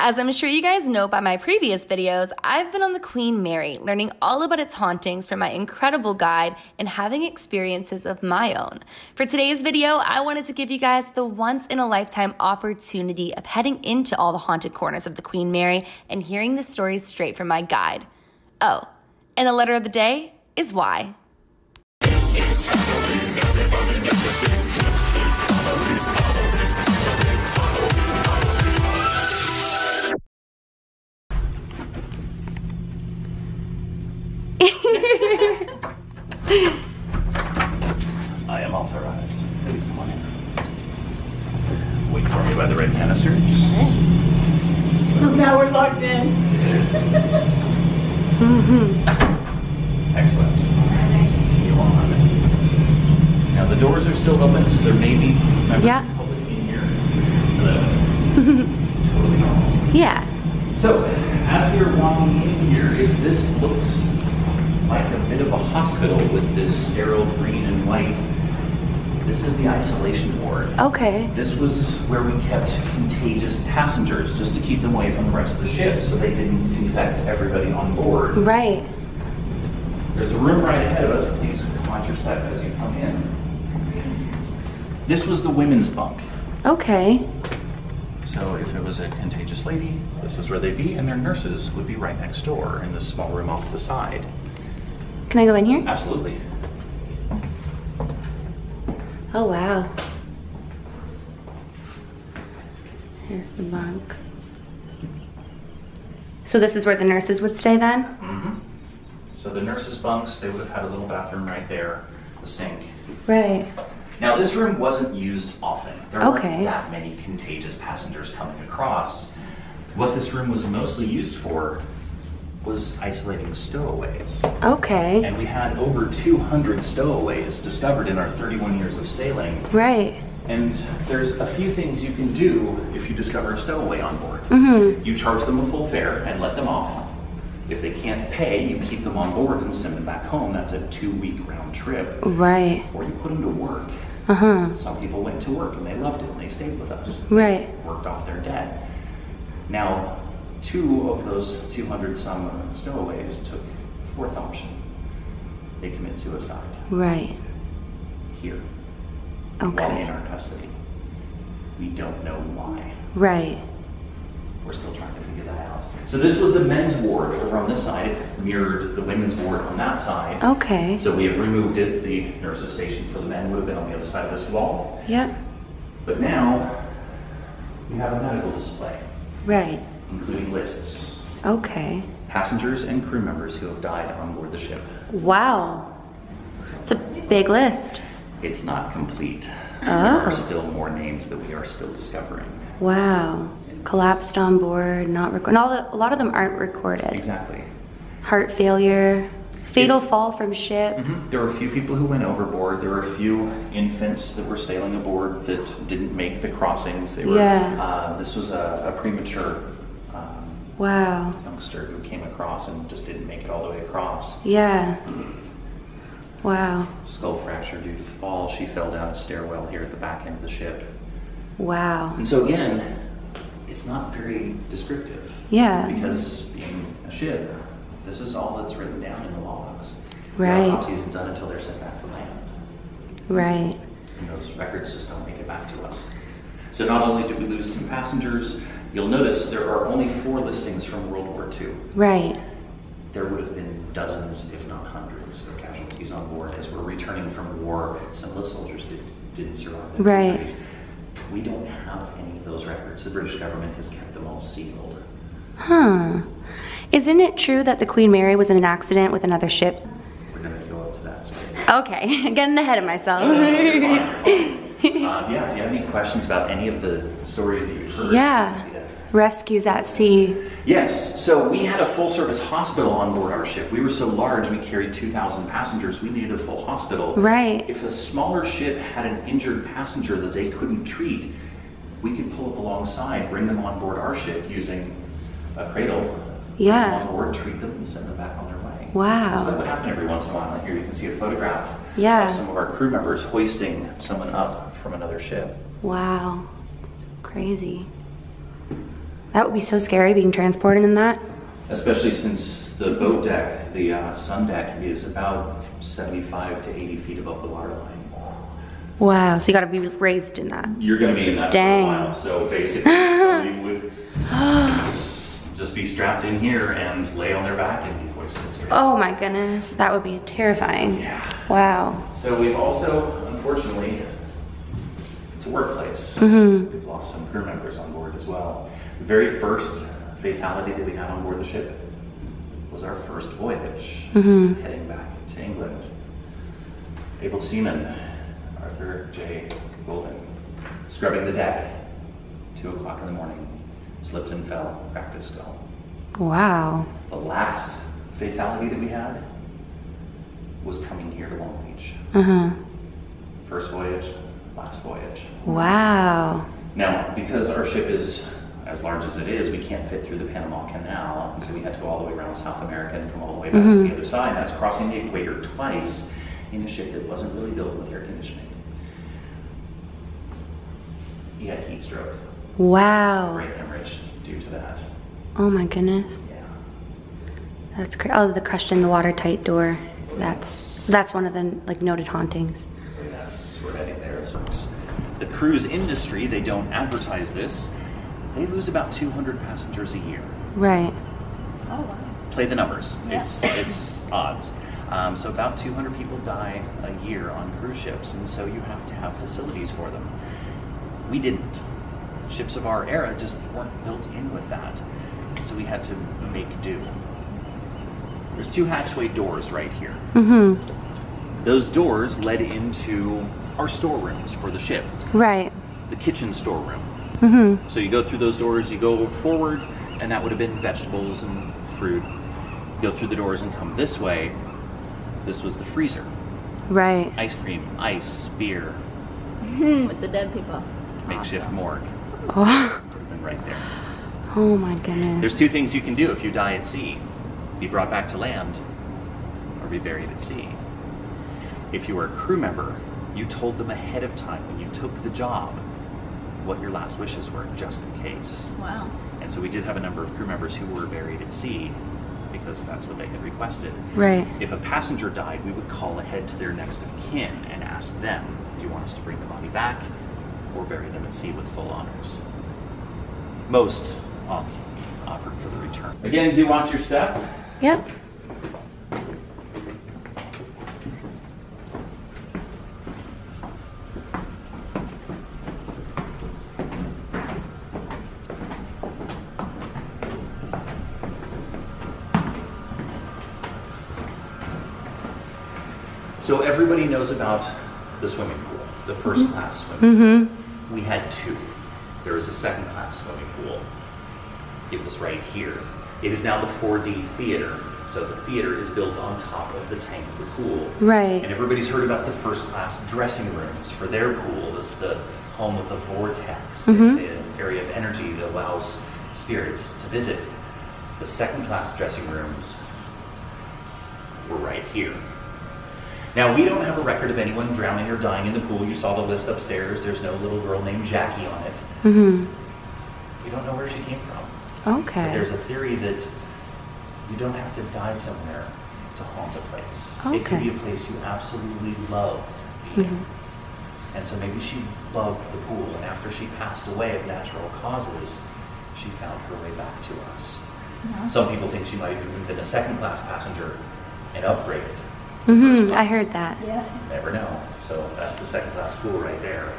As I'm sure you guys know by my previous videos, I've been on the Queen Mary, learning all about its hauntings from my incredible guide and having experiences of my own. For today's video, I wanted to give you guys the once in a lifetime opportunity of heading into all the haunted corners of the Queen Mary and hearing the stories straight from my guide. Oh, and the letter of the day is Y. I am authorized. Please come on in. Wait for me by the red canisters. Now we're locked in. Mm-hmm. Excellent. Let's continue on. Now the doors are still open, so there may be members Yeah. of the public in here. Hello. totally normal. Yeah. So, as we're walking in here, if this looks like a bit of a hospital with this sterile green and white, this is the isolation ward. Okay. This was where we kept contagious passengers just to keep them away from the rest of the ship so they didn't infect everybody on board. Right. There's a room right ahead of us. Please watch your step as you come in. This was the women's bunk. Okay. So if it was a contagious lady, this is where they'd be, and their nurses would be right next door in this small room off to the side. Can I go in here? Absolutely. Oh, wow. Here's the bunks. So this is where the nurses would stay then? Mm -hmm. So the nurses' bunks, they would have had a little bathroom right there, the sink. Right. Now this room wasn't used often. There Okay. weren't that many contagious passengers coming across. What this room was mostly used for was isolating stowaways. Okay. And we had over 200 stowaways discovered in our 31 years of sailing. Right. And there's a few things you can do if you discover a stowaway on board. Mm-hmm. You charge them a full fare and let them off. If they can't pay, you keep them on board and send them back home. That's a two week round trip. Right. Or you put them to work. Uh-huh. Some people went to work and they loved it and they stayed with us. Right. Worked off their debt. Now, two of those 200 some stowaways took the fourth option. They commit suicide Right. here while in our custody. We don't know why. Right. We're still trying to figure that out. So this was the men's ward over on this side. It mirrored the women's ward on that side. Okay. So we have removed it. The nurses' station for the men would have been on the other side of this wall. Yep. But now we have a medical display, Right. Including lists, Okay. passengers and crew members who have died on board the ship. Wow. It's a big list. It's not complete. Oh. There Oh. are still more names that we are still discovering. Wow. Collapsed on board, not recorded. A lot of them aren't recorded. Exactly. Heart failure, fatal fall from ship. Mhm. There were a few people who went overboard. There were a few infants that were sailing aboard that didn't make the crossings. They were. Yeah. Uh, this was a, a premature Wow. youngster who came across and just didn't make it all the way across. Yeah. Wow. Skull fracture due to fall. She fell down a stairwell here at the back end of the ship. Wow. And so again, it's not very descriptive. Yeah. Because being a ship, this is all that's written down in the logs. Right. The autopsy isn't done until they're sent back to land. Right. and those records just don't make it back to us. So not only did we lose some passengers, you'll notice there are only four listings from World War II. Right. There would have been dozens, if not hundreds, of casualties on board as we're returning from war. Some of the soldiers did, didn't survive Right. injuries. We don't have any of those records. The British government has kept them all sealed. Huh. Isn't it true that the Queen Mary was in an accident with another ship? We're going to go up to that space. Okay, getting ahead of myself. No, no, fine, fine. Um, yeah, do you have any questions about any of the stories that you've heard, Yeah. Rescues at sea. Yes, so we had a full service hospital on board our ship. We were so large, we carried 2,000 passengers. We needed a full hospital. Right. If a smaller ship had an injured passenger that they couldn't treat, we could pull up alongside, bring them on board our ship using a cradle. bring Yeah. them on board, treat them, and send them back on their way. Wow. So that would happen every once in a while. Here you can see a photograph Yeah. of some of our crew members hoisting someone up from another ship. Wow. It's crazy. That would be so scary being transported in that. Especially since the boat deck, the uh, sun deck, is about 75 to 80 feet above the water line. Wow. So you got to be raised in that. You're going to be in that Dang. for a while. So basically, somebody would just be strapped in here and lay on their back and be hoisted straight. Oh my goodness. That would be terrifying. Yeah. Wow. So we've also, unfortunately, it's a workplace. Mm-hmm. We've lost some crew members on board as well. The very first fatality that we had on board the ship was our first voyage, Mm-hmm. heading back to England. Able seaman Arthur J. Golden, scrubbing the deck, two o'clock in the morning, slipped and fell, cracked his skull. Wow. The last fatality that we had was coming here to Long Beach. Uh huh. First voyage, last voyage. Wow. Now, because our ship is as large as it is, we can't fit through the Panama Canal, and so we had to go all the way around South America and come all the way back to the mm-hmm. other side. That's crossing the equator twice in a ship that wasn't really built with air conditioning. He had heat stroke, Wow. brain hemorrhage due to that. Oh my goodness. Yeah. That's crazy. Oh, the crushed in the watertight door. That's that's one of the like noted hauntings. Yes, we're heading there as well. The cruise industry, they don't advertise this. They lose about 200 passengers a year. Right. Oh, wow. play the numbers. Yeah. It's it's odds. Um, so about 200 people die a year on cruise ships, and so you have to have facilities for them. We didn't. Ships of our era just weren't built in with that, so we had to make do. There's two hatchway doors right here. Mm-hmm. Those doors led into our storerooms for the ship, Right. the kitchen storeroom. Mm-hmm. So you go through those doors, you go forward, and that would have been vegetables and fruit. You go through the doors and come this way. This was the freezer. Right. Ice cream, ice, beer, With the dead people. makeshift Awesome. morgue. Oh. Could right there. Oh my goodness. There's two things you can do if you die at sea be brought back to land or be buried at sea. If you were a crew member, you told them ahead of time when you took the job what your last wishes were, just in case. Wow. And so we did have a number of crew members who were buried at sea because that's what they had requested. Right. If a passenger died, we would call ahead to their next of kin and ask them, do you want us to bring the body back or bury them at sea with full honors? Most off, offered for the return. Again, do you watch your step. Yep. So everybody knows about the swimming pool, the 1st class swimming pool. Mm-hmm. We had two. There was a second class swimming pool. It was right here. It is now the 4D theater. So the theater is built on top of the tank of the pool. Right. And everybody's heard about the first class dressing rooms for their pool. It's the home of the vortex. Mhm. It's an area of energy that allows spirits to visit. The second class dressing rooms were right here. Now, we don't have a record of anyone drowning or dying in the pool. You saw the list upstairs. There's no little girl named Jackie on it. Mm-hmm. We don't know where she came from. But Okay. there's a theory that you don't have to die somewhere to haunt a place. Okay. It could be a place you absolutely loved being. Mhm. And so maybe she loved the pool, and after she passed away of natural causes, she found her way back to us. Yeah. Some people think she might have even been a second class passenger and upgraded. To Mm-hmm. I heard that. Yeah. Never know. So that's the second class pool right there.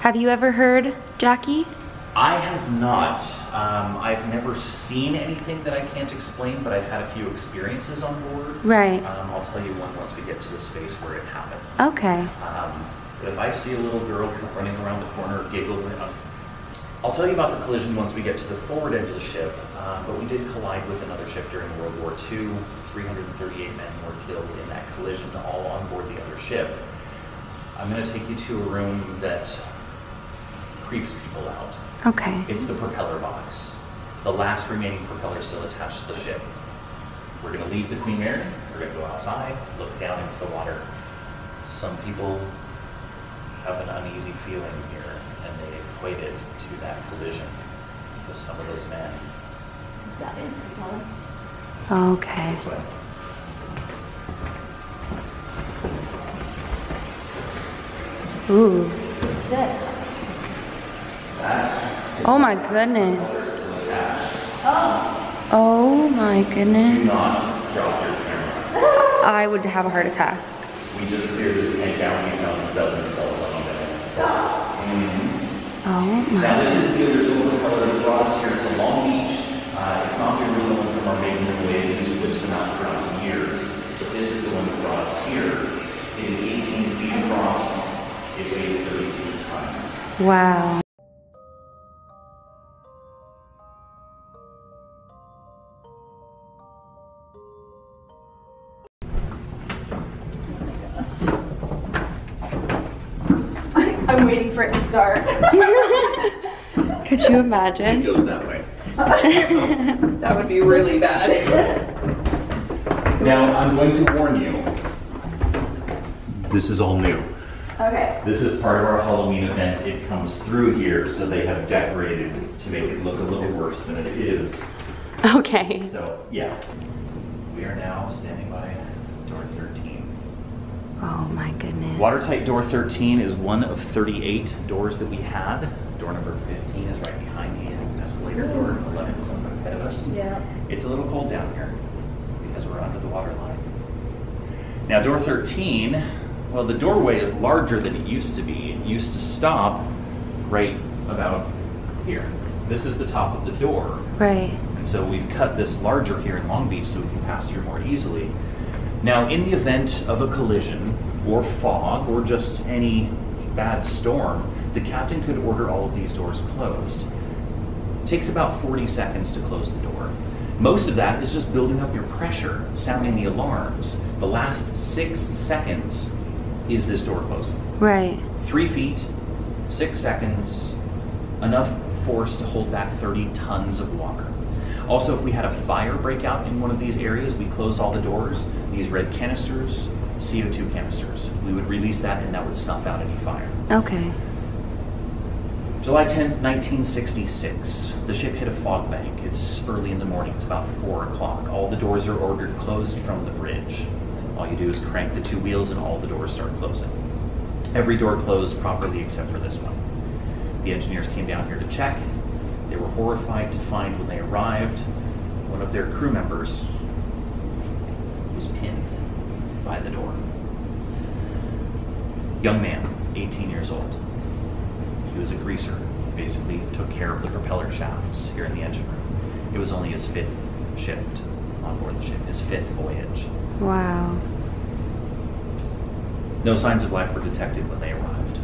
Have you ever heard Jackie? I have not. Um, I've never seen anything that I can't explain, but I've had a few experiences on board. Right. Um, I'll tell you one once we get to the space where it happened. Okay. Um, but if I see a little girl running around the corner, giggling, uh, I'll tell you about the collision once we get to the forward end of the ship. Um, but we did collide with another ship during World War II. 338 men were killed in that collision, all on board the other ship. I'm going to take you to a room that creeps people out. Okay. It's the propeller box, the last remaining propeller still attached to the ship. We're going to leave the Queen Mary. We're going to go outside, look down into the water. Some people have an uneasy feeling here, and they equate it to that collision. with some of those men. Got it. Color. Okay. Ooh. Oh my goodness. Oh my Do goodness. not drop your camera. I would have a heart attack. We just cleared this tank out. We found dozens of cell phones in it. Mhm. Oh Now, this is the original propeller that brought us here to Long Beach. Uh, it's not the original one from our maiden voyage. We switched them out throughout the years. But this is the one that brought us here. It is 18 feet across. It weighs 32 tons. Wow. I'm waiting for it to start. Could you It imagine? goes that way. That would be really bad. Now, I'm going to warn you. This is all new. okay. This is part of our Halloween event. It comes through here, so they have decorated to make it look a little worse than it is. Okay. So, yeah. We are now standing by door 13. Oh my goodness. Watertight door 13 is one of 38 doors that we had. Door number 15 is right behind me, and escalator door hmm. 11 is up ahead of us. Yeah. It's a little cold down here because we're under the water line. Now, door 13, well, the doorway is larger than it used to be. It used to stop right about here. This is the top of the door. Right. And so we've cut this larger here in Long Beach so we can pass through more easily. Now, in the event of a collision or fog or just any bad storm, the captain could order all of these doors closed. It takes about 40 seconds to close the door. Most of that is just building up your pressure, sounding the alarms. The last six seconds is this door closing Right. three feet, six seconds, enough force to hold back 30 tons of water. Also, if we had a fire break out in one of these areas, we close all the doors. These red canisters, CO2 canisters. We would release that and that would snuff out any fire. Okay. July 10th, 1966. The ship hit a fog bank. It's early in the morning. It's about 4 o'clock. All the doors are ordered closed from the bridge. All you do is crank the two wheels and all the doors start closing. Every door closed properly except for this one. The engineers came down here to check. They were horrified to find when they arrived one of their crew members was pinned by the door. Young man, 18 years old. He was a greaser. Basically took care of the propeller shafts here in the engine room. It was only his fifth shift on board the ship, his fifth voyage. Wow. No signs of life were detected when they arrived.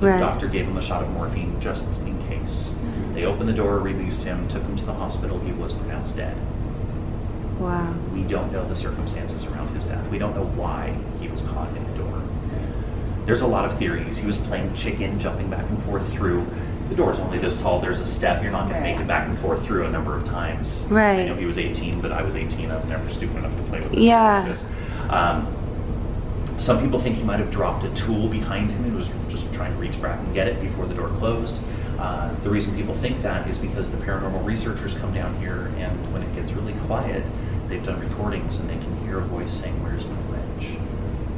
The Right. doctor gave him a shot of morphine just in case. They opened the door, released him, took him to the hospital. He was pronounced dead. Wow. We don't know the circumstances around his death. We don't know why he was caught in the door. There's a lot of theories. He was playing chicken, jumping back and forth through. The door's only this tall. There's a step. You're not going to make it back and forth through a number of times. Right. I know he was 18, but I was 18. I'm never stupid enough to play with it. Yeah. Like. Um, some people think he might have dropped a tool behind him and was just trying to reach back and get it before the door closed. Uh, the reason people think that is because the paranormal researchers come down here, and when it gets really quiet, they've done recordings and they can hear a voice saying, Where's my wrench?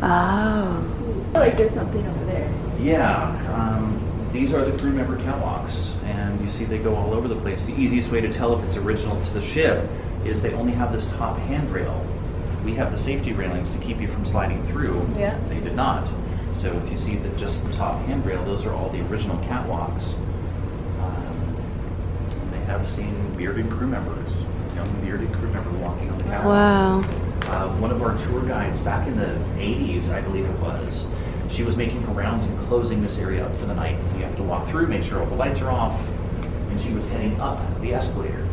Oh. I feel like there's something over there. Yeah, um, these are the crew member catwalks, and you see they go all over the place. The easiest way to tell if it's original to the ship is they only have this top handrail. We have the safety railings to keep you from sliding through. Yeah. They did not. So if you see that just the top handrail, those are all the original catwalks. Um, they have seen bearded crew members, young bearded crew member walking on the. Wow. Uh, one of our tour guides back in the 80s, I believe it was, she was making her rounds and closing this area up for the night. You have to walk through, make sure all the lights are off, and she was heading up the escalator.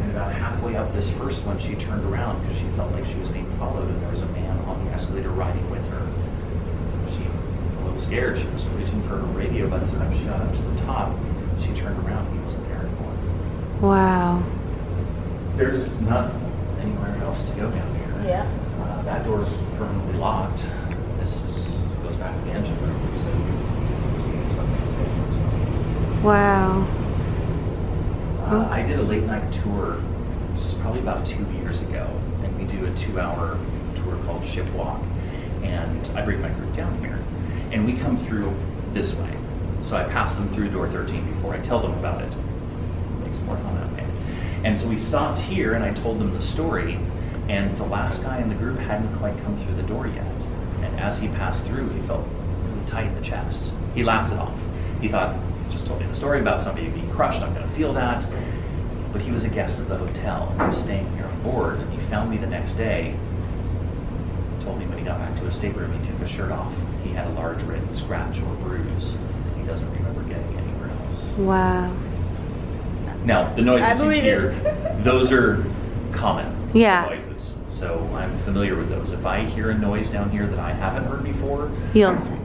And about halfway up this first one, she turned around because she felt like she was being followed, and there was a man on the escalator riding with her. She, was a little scared, she was reaching for her radio by the time she got up to the top. She turned around, and he wasn't there anymore. Wow. There's not anywhere else to go down here. Yeah. Uh, that door's permanently locked. This is, goes back to the engine room, so you can see if something's there. Wow. Uh, I did a late night tour. This is probably about two years ago, and we do a two-hour tour called Ship Walk, and I bring my group down here, and we come through this way. So I pass them through door 13 before I tell them about it. Makes it more fun that way. And so we stopped here, and I told them the story, and the last guy in the group hadn't quite come through the door yet. And as he passed through, he felt really tight in the chest. He laughed it off. He thought, just told me the story about somebody being crushed. I'm going to feel that. But he was a guest of the hotel and he was staying here on board. And he found me the next day. Told me when he got back to his stateroom, he took his shirt off. He had a large red scratch or bruise. He doesn't remember getting anywhere else. Wow. Now, the noises I you hear, it. those are common Yeah. noises. So I'm familiar with those. If I hear a noise down here that I haven't heard before, You'll say.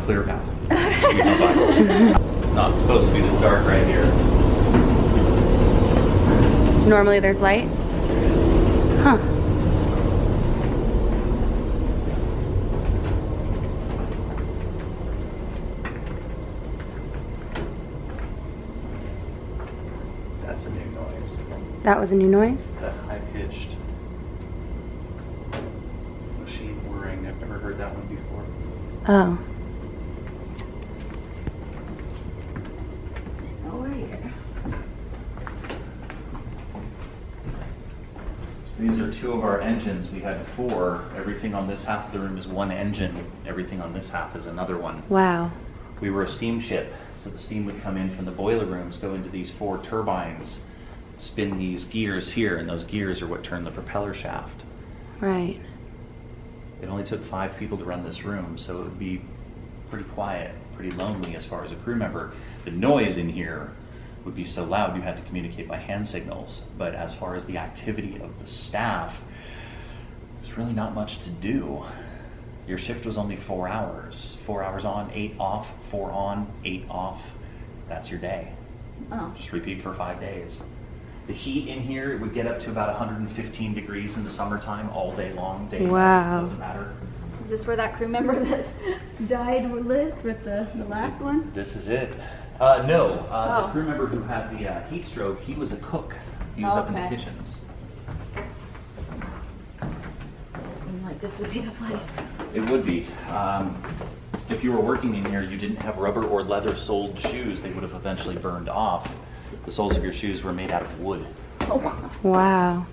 clear path. Squeeze on by. Not supposed to be this dark right here. Normally there's light? Huh. That's a new noise. That was a new noise? That high pitched machine whirring. I've never heard that one before. Oh. Oh. So these are two of our engines. We had four. Everything on this half of the room is one engine. Everything on this half is another one. Wow. We were a steamship, so the steam would come in from the boiler rooms, go into these four turbines, spin these gears here, and those gears are what turn the propeller shaft. Right. It only took five people to run this room, so it would be pretty quiet, pretty lonely as far as a crew member. The noise in here would be so loud you had to communicate by hand signals. But as far as the activity of the staff, there's really not much to do. Your shift was only four hours. Four hours on, eight off, four on, eight off. That's your day. Oh. Just repeat for five days. The heat in here it would get up to about 115 degrees in the summertime all day long. Day and night, Wow. doesn't matter. Is this where that crew member that died lived with the, the last one? This is it. Uh, no, uh, Oh. the crew member who had the uh, heat stroke, he was a cook. He was up in the kitchens. Seemed like this would be the place. It would be. Um, if you were working in here, you didn't have rubber or leather soled shoes, they would have eventually burned off. The soles of your shoes were made out of wood. Oh, Wow.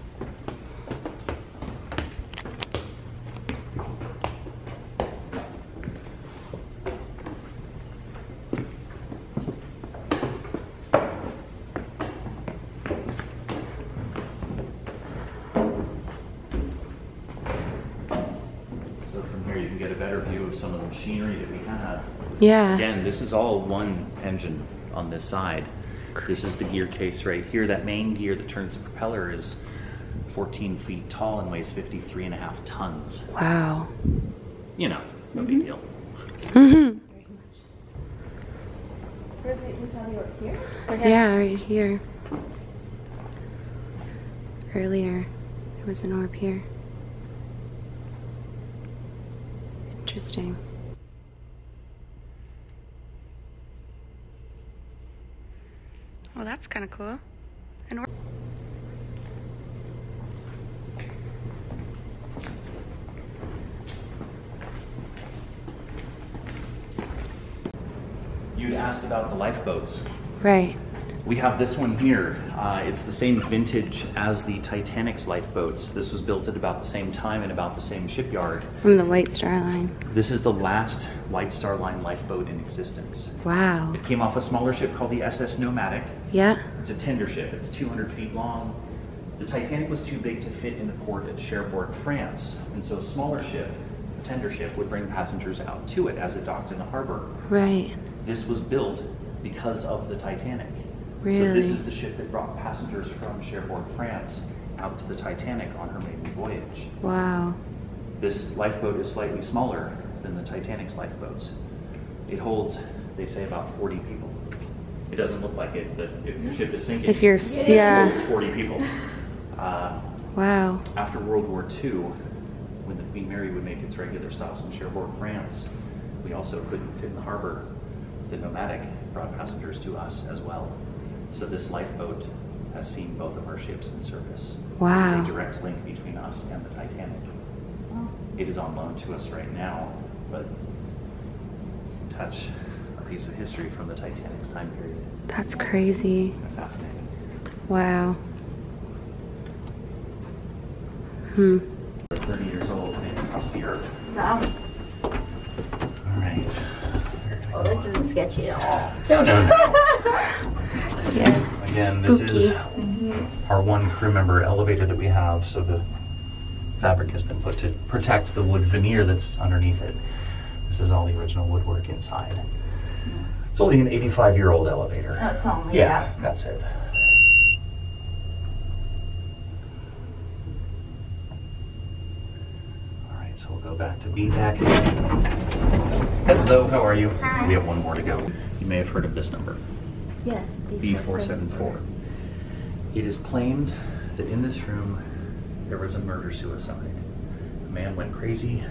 So from here, you can get a better view of some of the machinery that we have. Yeah. Again, this is all one engine on this side. This is the gear case right here. That main gear that turns the propeller is 14 feet tall and weighs 53 and a half tons. Wow. You know, no big deal. hmm where's the, we saw the orb here? Yeah, right here. Earlier, there was an orb here. Interesting. Well, that's kind of cool. An orb. You'd asked about the lifeboats. Right. We have this one here. Uh, it's the same vintage as the Titanic's lifeboats. This was built at about the same time in about the same shipyard. From the White Star Line. This is the last White Star Line lifeboat in existence. Wow. It came off a smaller ship called the SS Nomadic. Yeah. It's a tender ship. It's 200 feet long. The Titanic was too big to fit in the port at Cherbourg, France, and so a smaller ship, a tender ship, would bring passengers out to it as it docked in the harbor. Right. This was built because of the Titanic. So this is the ship that brought passengers from Cherbourg, France, out to the Titanic on her maiden voyage. Wow. This lifeboat is slightly smaller than the Titanic's lifeboats. It holds, they say, about 40 people. It doesn't look like it, but if your ship is sinking, If you're, it holds 40 people. Uh, Wow. after World War II, when the Queen Mary would make its regular stops in Cherbourg, France, we also couldn't fit in the harbor. The Nomadic brought passengers to us as well. So this lifeboat has seen both of our ships in service. Wow. There's a direct link between us and the Titanic. It is on loan to us right now, but touch a piece of history from the Titanic's time period. That's crazy. Fascinating. Wow. Hmm. 30 years old and across the earth. Wow. All right. Oh, this isn't sketchy at all. Yeah. Again, this is Spooky. our one crew member elevator that we have, so the fabric has been put to protect the wood veneer that's underneath it. This is all the original woodwork inside. It's only an 85 year old elevator. That's only, yeah, yeah. that's it. All right, so we'll go back to B deck. Hello, how are you? Hi. We have one more to go. You may have heard of this number. Yes. B474. It is claimed that in this room there was a murder suicide. A man went crazy,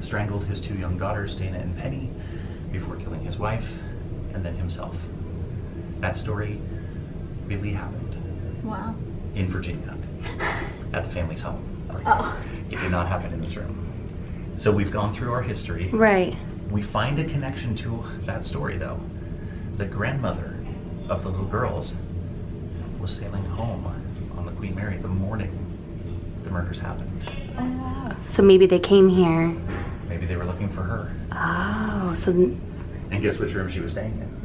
strangled his two young daughters, Dana and Penny, before killing his wife and then himself. That story really happened Wow. in Virginia at the family's home. Oh. It did not happen in this room. So we've gone through our history. Right. We find a connection to that story, though. The grandmother of the little girls was sailing home on the Queen Mary the morning the murders happened. Oh. So maybe they came here. Maybe they were looking for her. Oh, so th- And guess which room she was staying in?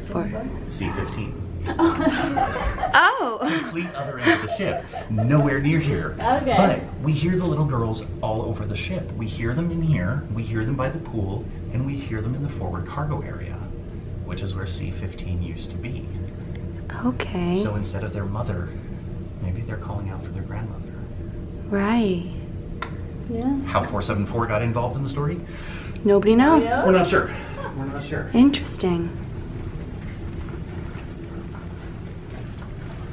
for. C-15. Oh. Complete other end of the ship. Nowhere near here. Okay. But we hear the little girls all over the ship. We hear them in here, we hear them by the pool, and we hear them in the forward cargo area, which is where C-15 used to be. Okay. So instead of their mother, maybe they're calling out for their grandmother. right. Yeah. How 474 got involved in the story? Nobody knows. Yeah. We're not sure. We're not sure. Interesting.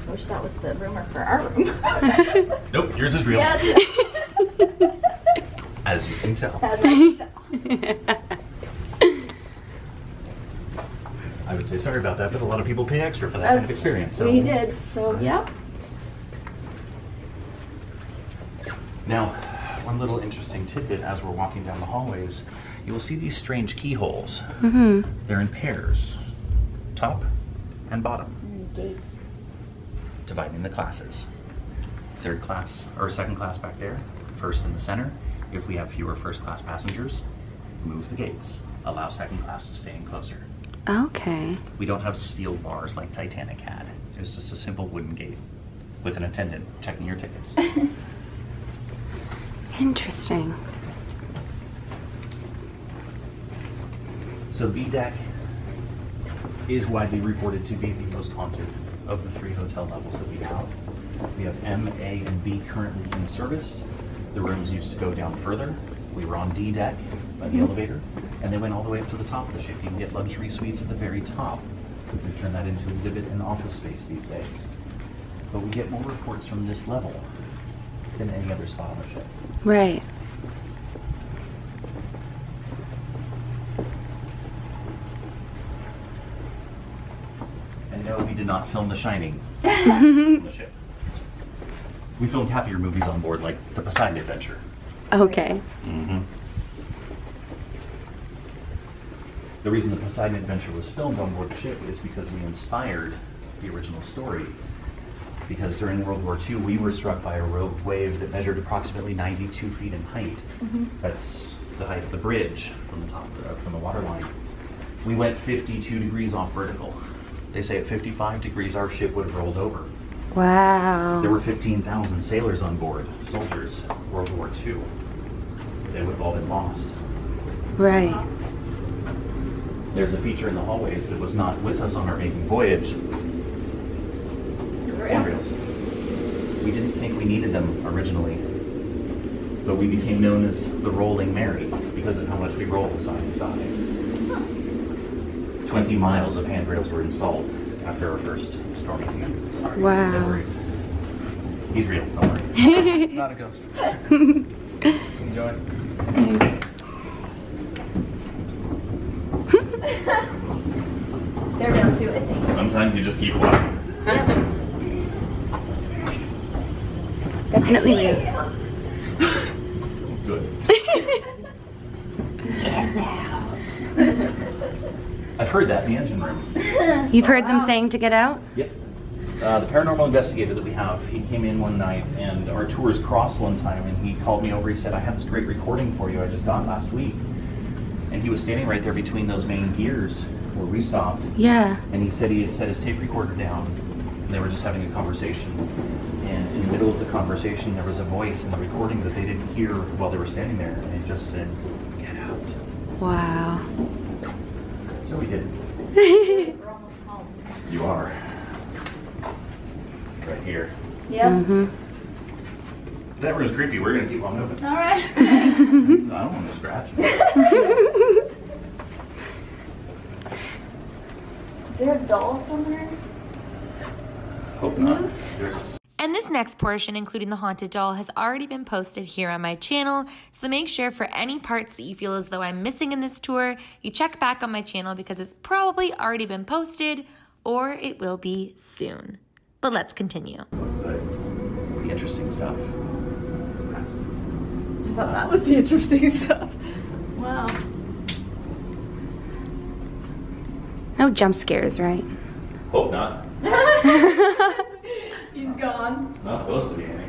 I wish that was the rumor for our room. Nope, yours is real. yeah. As you can tell. That's right. I would say sorry about that, but a lot of people pay extra for that kind of experience. So. We did. So, yeah. Now, one little interesting tidbit as we're walking down the hallways, you will see these strange keyholes. Mm-hmm. They're in pairs, top and bottom, Gates. dividing the classes. Third class or second class back there, first in the center. If we have fewer first class passengers, move the gates. Allow second class to stay in closer. Okay. We don't have steel bars like Titanic had. It was just a simple wooden gate with an attendant checking your tickets. Interesting. So B deck is widely reported to be the most haunted of the three hotel levels that we have. We have M, A, and B currently in service. The rooms used to go down further. We were on D deck by the mm-hmm. elevator, and they went all the way up to the top of the ship. You can get luxury suites at the very top. We've turned that into exhibit and office space these days. But we get more reports from this level than any other spot on the ship. Right. And no, we did not film The Shining on the ship. We filmed happier movies on board, like The Poseidon Adventure. Okay. Mm-hmm. The reason The Poseidon Adventure was filmed on board the ship is because we inspired the original story. Because during World War II, we were struck by a rogue wave that measured approximately 92 feet in height. That's the height of the bridge from the top, uh, from the waterline. We went 52 degrees off vertical. They say at 55 degrees, our ship would have rolled over. Wow. There were 15,000 sailors on board, soldiers, World War II. They would have all been lost. Right. There's a feature in the hallways that was not with us on our maiden voyage. Handrails. We didn't think we needed them originally, but we became known as the Rolling Mary because of how much we rolled side to side. 20 miles of handrails were installed after our first stormy season. Sorry, Wow. No worries. He's real, don't worry. Not a ghost. Enjoy. Nice. They're down too, I think. Sometimes you just keep walking. Yep. Definitely real. Good. I've heard that in the engine room. You've heard them saying to get out? Yep. Uh, the paranormal investigator that we have, he came in one night and our tours crossed one time and he called me over. He said, I have this great recording for you I just got last week. And he was standing right there between those main gears where we stopped. Yeah. And he said he had set his tape recorder down and they were just having a conversation. And in the middle of the conversation, there was a voice in the recording that they didn't hear while they were standing there. And it just said, Get out. Wow. So we did. We're almost home. You are. Right here. Yep. Mm-hmm. That room's creepy. We're going to keep on moving. All right. I don't want to scratch. there a doll somewhere? Hope not. There's And this next portion, including the haunted doll, has already been posted here on my channel. So make sure for any parts that you feel as though I'm missing in this tour, you check back on my channel because it's probably already been posted or it will be soon. But let's continue. the interesting stuff. I thought that was the interesting stuff. Wow. No jump scares, right? Hope not. He's gone. Not supposed to be any.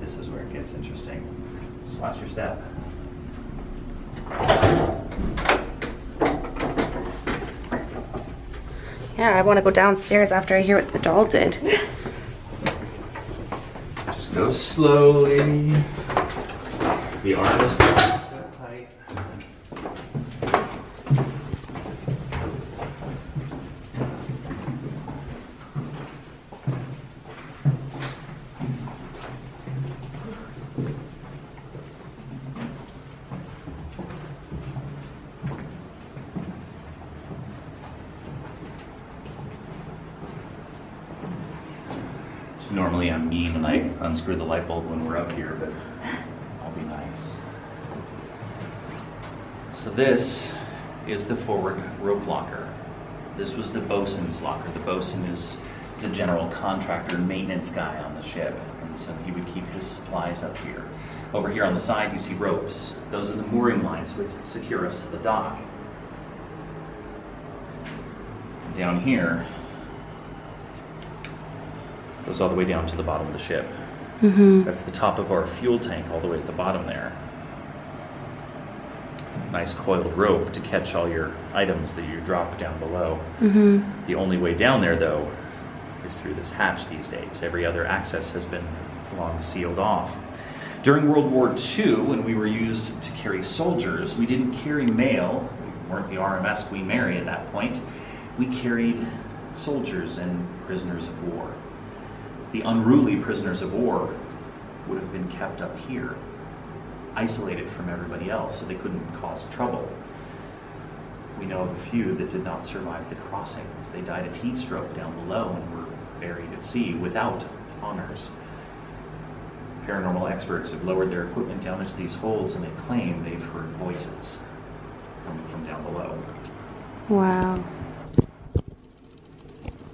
This is where it gets interesting. Just watch your step. Yeah, I want to go downstairs after I hear what the doll did. Go slowly. The artist tight. Normally I'm mean and I unscrew the light bulb when we're up here, but I'll be nice. So this is the forward rope locker. This was the bosun's locker. The bosun is the general contractor maintenance guy on the ship, and so he would keep his supplies up here. Over here on the side, you see ropes. Those are the mooring lines which secure us to the dock. Down here, goes all the way down to the bottom of the ship. Mm-hmm. That's the top of our fuel tank, all the way at the bottom there. Nice coiled rope to catch all your items that you drop down below. Mm-hmm. The only way down there, though, is through this hatch these days. Every other access has been long sealed off. During World War II, when we were used to carry soldiers, we didn't carry mail. We weren't the RMS Queen Mary at that point. We carried soldiers and prisoners of war. The unruly prisoners of war would have been kept up here, isolated from everybody else, so they couldn't cause trouble. We know of a few that did not survive the crossings. They died of heat stroke down below and were buried at sea without honors. Paranormal experts have lowered their equipment down into these holes and they claim they've heard voices coming from down below. Wow.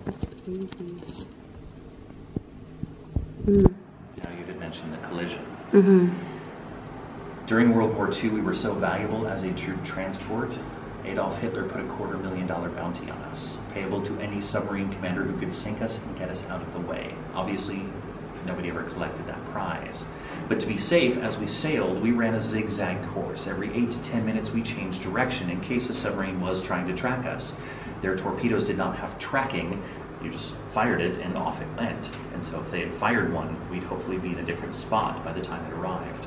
That's crazy. Mm. Now, you did mention the collision. Mm-hmm. During World War II, we were so valuable as a troop transport, Adolf Hitler put a quarter million dollar bounty on us, payable to any submarine commander who could sink us and get us out of the way. Obviously, nobody ever collected that prize. But to be safe, as we sailed, we ran a zigzag course. Every 8 to 10 minutes, we changed direction in case a submarine was trying to track us. Their torpedoes did not have tracking. You just fired it and off it went. And so if they had fired one, we'd hopefully be in a different spot by the time it arrived.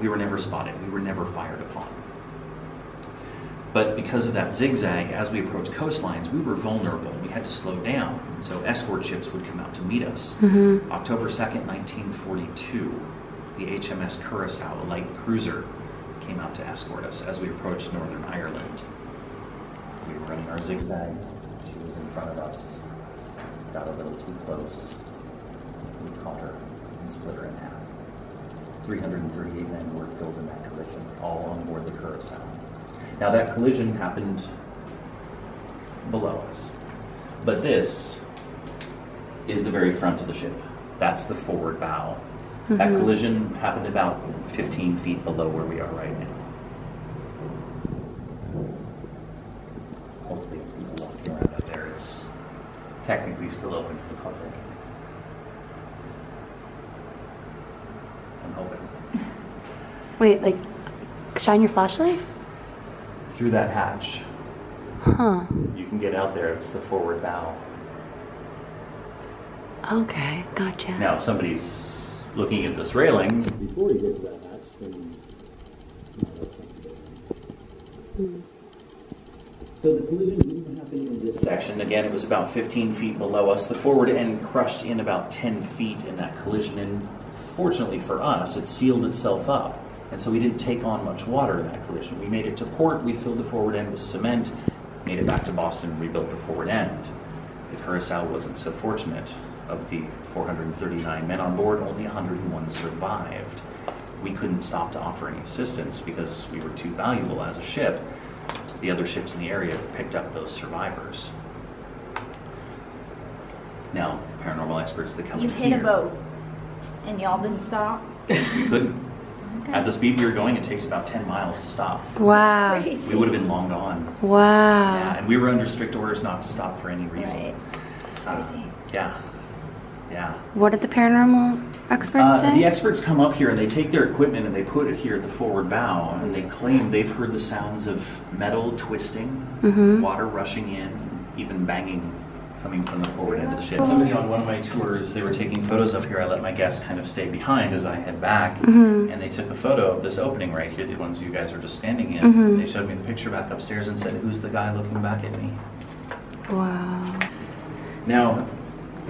We were never spotted. We were never fired upon. But because of that zigzag, as we approached coastlines, we were vulnerable. We had to slow down. So escort ships would come out to meet us. Mm-hmm. October 2nd, 1942, the HMS Curacoa, a light cruiser, came out to escort us as we approached Northern Ireland. We were running our zigzag. She was in front of us. Got a little too close. We caught her and split her in half. 338 men were killed in that collision, all on board the Curacoa. Now that collision happened below us. But this is the very front of the ship. That's the forward bow. That mm-hmm. collision happened about 15 feet below where we are right now. Hopefully, it's people walking around up there. It's technically still open to the public. I'm hoping. Wait, like, shine your flashlight? Through that hatch, Huh. you can get out there. It's the forward bow. Okay, gotcha. Now, if somebody's looking at this railing, before you get to that hatch, then hmm. So the collision didn't happen in section. Again, it was about 15 feet below us. The forward end crushed in about 10 feet in that collision, and fortunately for us, it sealed itself up. And so we didn't take on much water in that collision. We made it to port, we filled the forward end with cement, made it back to Boston, rebuilt the forward end. The Curacoa wasn't so fortunate. Of the 439 men on board, only 101 survived. We couldn't stop to offer any assistance because we were too valuable as a ship. The other ships in the area picked up those survivors. Now, paranormal experts that come You in hit a boat and y'all didn't stop. We couldn't. At the speed we were going, it takes about 10 miles to stop. Wow. We would have been long gone. Yeah, Wow. and we were under strict orders not to stop for any reason. Right. That's Uh, crazy. yeah. Yeah. What did the paranormal experts Uh, say? the experts come up here and they take their equipment and they put it here at the forward bow and they claim they've heard the sounds of metal twisting, Mhm. water rushing in, even banging coming from the forward end of the ship. Somebody on one of my tours, they were taking photos up here. I let my guests kind of stay behind as I head back, Mhm. and they took a photo of this opening right here, the ones you guys are just standing in. Mhm. They showed me the picture back upstairs and said, "Who's the guy looking back at me?" Wow. Now,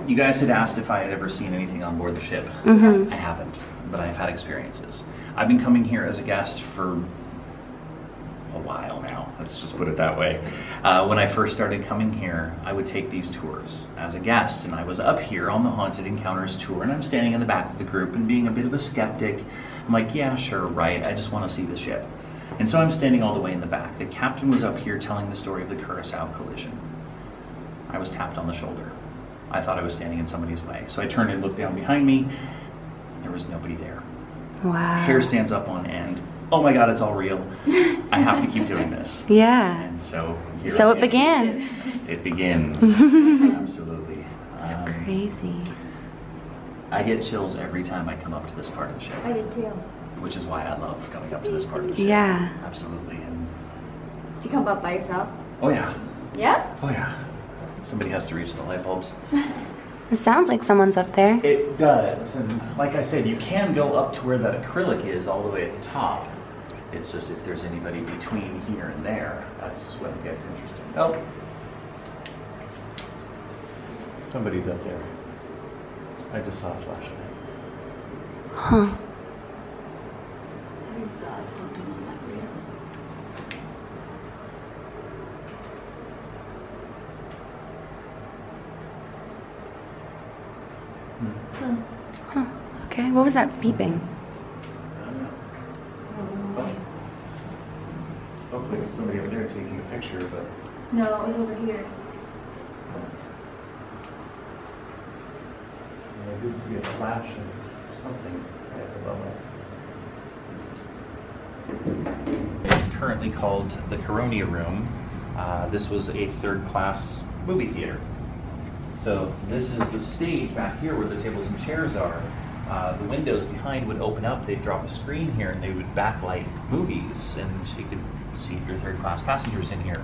you guys had asked if I had ever seen anything on board the ship. Mhm. I haven't, but I've had experiences. I've been coming here as a guest for a while now. Let's just put it that way. Uh, when I first started coming here, I would take these tours as a guest, and I was up here on the Haunted Encounters tour, and I'm standing in the back of the group and being a bit of a skeptic. I'm like, yeah, sure, right. I just want to see the ship. And so I'm standing all the way in the back. The captain was up here telling the story of the Curacoa collision. I was tapped on the shoulder. I thought I was standing in somebody's way. So I turned and looked down behind me. There was nobody there. Wow. Hair stands up on end. Oh my God, it's all real. I have to keep doing this. Yeah. And so here So I it am. began. It begins. Absolutely. It's Um, crazy. I get chills every time I come up to this part of the show. I did too. which is why I love coming up to this part of the show. Yeah. Absolutely. And Did you come up by yourself? oh yeah, Yeah? oh yeah. Somebody has to reach the light bulbs. It sounds like someone's up there. It does, and like I said, you can go up to where that acrylic is, all the way at the top. It's just if there's anybody between here and there, that's when it gets interesting. Oh, somebody's up there. I just saw a flashlight. Huh. I saw something on that reel. Huh. Okay. What was that beeping? I don't know. Hopefully, it was somebody over there taking a picture, but No, it was over here. I did see a flash of something right above us. It's currently called the Caronia Room. Uh, this was a third class movie theater. So this is the stage back here where the tables and chairs are. Uh, the windows behind would open up, they'd drop a screen here, and they would backlight movies, and you could see your third class passengers in here.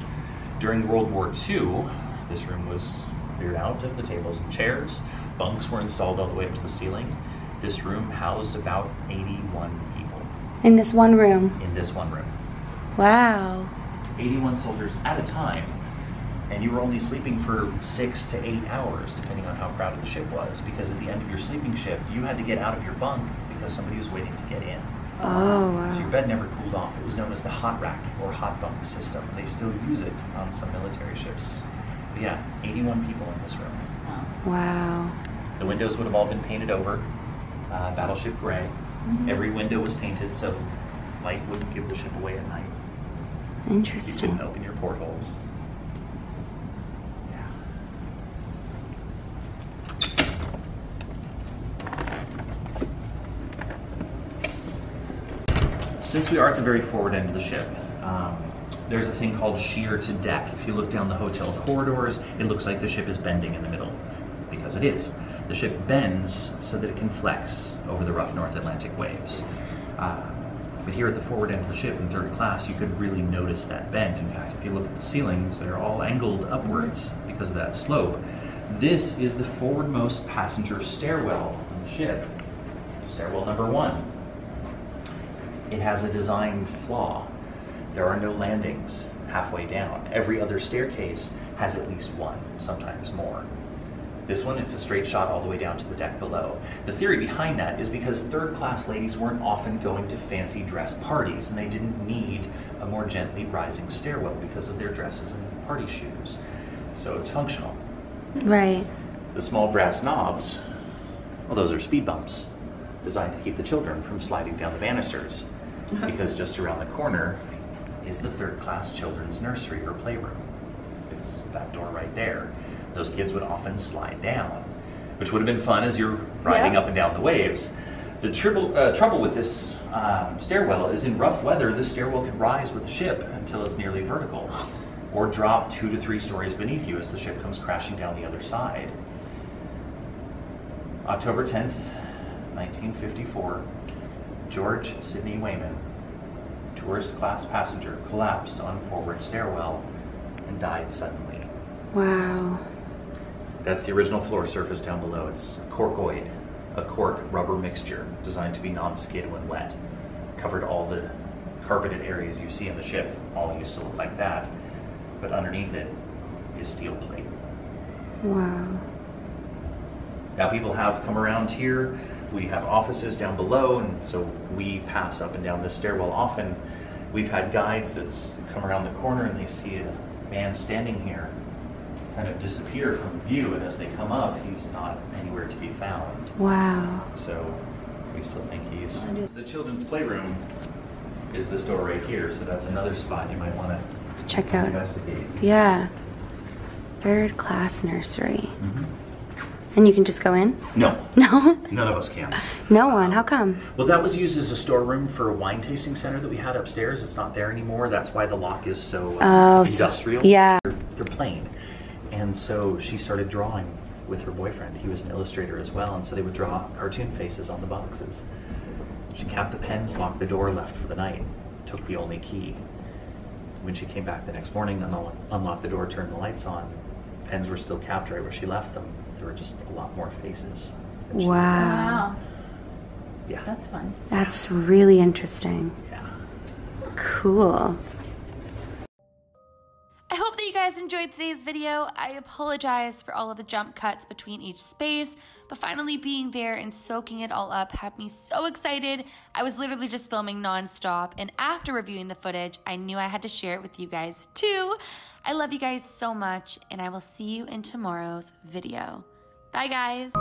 During World War II, this room was cleared out of the tables and chairs. Bunks were installed all the way up to the ceiling. This room housed about 81 people In this one room. in this one room. Wow. 81 soldiers at a time, and you were only sleeping for six to eight hours, depending on how crowded the ship was, because at the end of your sleeping shift, you had to get out of your bunk because somebody was waiting to get in. Oh, So your bed never cooled off. It was known as the hot rack or hot bunk system. They still use it on some military ships. But yeah, 81 people in this room. Wow. The windows would have all been painted over, uh, battleship gray. Every window was painted so light wouldn't give the ship away at night. You Interesting. can open your portholes. Since we are at the very forward end of the ship, um, there's a thing called sheer to deck. If you look down the hotel corridors, it looks like the ship is bending in the middle, because it is. The ship bends so that it can flex over the rough North Atlantic waves. Uh, but here at the forward end of the ship in third class, you could really notice that bend. In fact, if you look at the ceilings, they're all angled upwards because of that slope. This is the forwardmost passenger stairwell on the ship. Stairwell number one. It has a design flaw. There are no landings halfway down. Every other staircase has at least one, sometimes more. This one, it's a straight shot all the way down to the deck below. The theory behind that is because third class ladies weren't often going to fancy dress parties and they didn't need a more gently rising stairwell because of their dresses and party shoes. So it's functional. Right. The small brass knobs, well, those are speed bumps designed to keep the children from sliding down the banisters. Because just around the corner is the third class children's nursery or playroom. It's that door right there. Those kids would often slide down, which would have been fun as you're riding Yeah. up and down the waves. The trouble, uh, trouble with this um, stairwell is in rough weather, the stairwell could rise with the ship until it's nearly vertical, or drop two to three stories beneath you as the ship comes crashing down the other side. October 10th, 1954, George Sidney Wayman, tourist class passenger, collapsed on forward stairwell and died suddenly. Wow. That's the original floor surface down below. It's corkoid, a cork rubber mixture designed to be non-skid when wet. Covered all the carpeted areas you see in the ship. All used to look like that. But underneath it is steel plate. Wow. Now people have come around here. We have offices down below, and so we pass up and down this stairwell often. We've had guides that's come around the corner and they see a man standing here, kind of disappear from view, and as they come up, he's not anywhere to be found. Wow. So we still think he's. The children's playroom is this door right here, so that's another spot you might want to Check out. investigate. Yeah. Third class nursery. Mm-hmm. And you can just go in? No, No? none of us can. No one. How come? Well, that was used as a storeroom for a wine tasting center that we had upstairs. It's not there anymore. That's why the lock is so uh, Oh, so- industrial. yeah. They're, they're plain. And so she started drawing with her boyfriend. He was an illustrator as well, and so they would draw cartoon faces on the boxes. She capped the pens, locked the door, left for the night, took the only key. When she came back the next morning, unlo- unlocked the door, turned the lights on, pens were still capped right where she left them. There were just a lot more faces. Wow. Wow, Yeah. that's fun. That's really interesting. yeah. Cool. I hope that you guys enjoyed today's video. I apologize for all of the jump cuts between each space, but finally being there and soaking it all up had me so excited. I was literally just filming nonstop, and after reviewing the footage, I knew I had to share it with you guys too. I love you guys so much, and I will see you in tomorrow's video. Bye, guys.